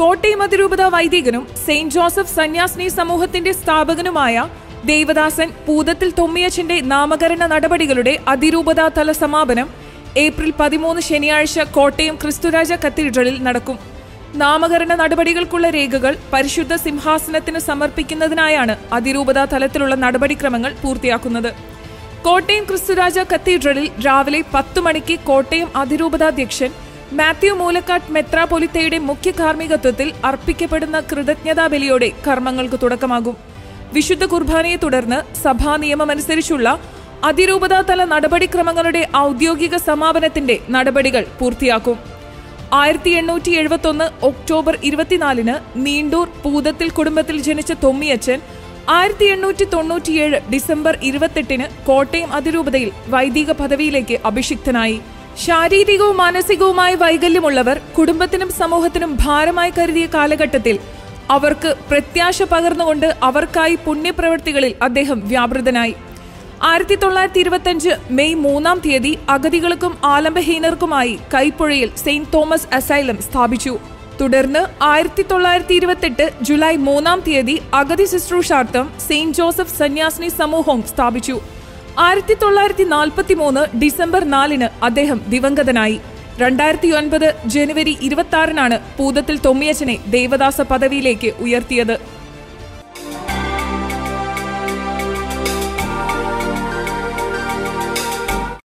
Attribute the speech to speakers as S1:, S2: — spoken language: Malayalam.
S1: കോട്ടയം അതിരൂപത വൈദികനും സെയിന്റ് ജോസഫ് സന്യാസിനി സമൂഹത്തിന്റെ സ്ഥാപകനുമായ ദേവദാസൻ പൂതത്തിൽ തൊമ്മിയച്ചന്റെ നാമകരണ നടപടികളുടെ അതിരൂപതാ തല സമാപനം ഏപ്രിൽ പതിമൂന്ന് ശനിയാഴ്ച കോട്ടയം ക്രിസ്തുരാജ കത്തീഡ്രലിൽ നടക്കും. നാമകരണ നടപടികൾക്കുള്ള രേഖകൾ പരിശുദ്ധ സിംഹാസനത്തിന് സമർപ്പിക്കുന്നതിനായാണ് അതിരൂപതാ തലത്തിലുള്ള നടപടിക്രമങ്ങൾ പൂർത്തിയാക്കുന്നത്. കോട്ടയം ക്രിസ്തുരാജ കത്തീഡ്രലിൽ രാവിലെ പത്തു മണിക്ക് കോട്ടയം അതിരൂപതാധ്യക്ഷൻ മാത്യു മൂലക്കാട്ട് മെത്രാപൊലിത്തയുടെ മുഖ്യ കാർമ്മികത്വത്തിൽ അർപ്പിക്കപ്പെടുന്ന കൃതജ്ഞതാ ബലിയോടെ കർമ്മങ്ങൾക്ക് തുടക്കമാകും. വിശുദ്ധ കുർബാനയെ തുടർന്ന് സഭാ നിയമമനുസരിച്ചുള്ള അതിരൂപതാതല നടപടിക്രമങ്ങളുടെ ഔദ്യോഗിക സമാപനത്തിന്റെ നടപടികൾ പൂർത്തിയാക്കും. ആയിരത്തി എണ്ണൂറ്റി എഴുപത്തൊന്ന് ഒക്ടോബർ ഇരുപത്തിനാലിന് നീണ്ടൂർ പൂതത്തിൽ കുടുംബത്തിൽ ജനിച്ച തൊമ്മിയച്ചൻ ആയിരത്തി എണ്ണൂറ്റി തൊണ്ണൂറ്റിയേഴ് ഡിസംബർ ഇരുപത്തെട്ടിന് കോട്ടയം അതിരൂപതയിൽ വൈദിക പദവിയിലേക്ക് അഭിഷിക്തനായി. ശാരീരികവും മാനസികവുമായ വൈകല്യമുള്ളവർ കുടുംബത്തിനും സമൂഹത്തിനും ഭാരമായി കരുതിയ കാലഘട്ടത്തിൽ അവർക്ക് പ്രത്യാശ പകർന്നുകൊണ്ട് അവർക്കായി പുണ്യപ്രവൃത്തികളിൽ അദ്ദേഹം വ്യാപൃതനായി. ആയിരത്തി തൊള്ളായിരത്തി ഇരുപത്തിയഞ്ച് മെയ് മൂന്നാം തീയതി അഗതികൾക്കും ആലംബഹീനർക്കുമായി കൈപ്പുഴയിൽ സെയിന്റ് തോമസ് അസൈലം സ്ഥാപിച്ചു. തുടർന്ന് ആയിരത്തി തൊള്ളായിരത്തി ഇരുപത്തെട്ട് ജൂലൈ മൂന്നാം തീയതി അഗതി ശുശ്രൂഷാർത്ഥം സെയിന്റ് ജോസഫ് സന്യാസിനി സമൂഹവും സ്ഥാപിച്ചു. ആയിരത്തി തൊള്ളായിരത്തി നാൽപ്പത്തി മൂന്ന് ഡിസംബർ നാലിന് അദ്ദേഹം ദിവംഗതനായി. രണ്ടായിരത്തി ഒൻപത് ജനുവരി ഇരുപത്തി ആറിനാണ് പൂതത്തിൽ തൊമ്മിയച്ചനെ ദേവദാസ പദവിയിലേക്ക് ഉയർത്തിയത്.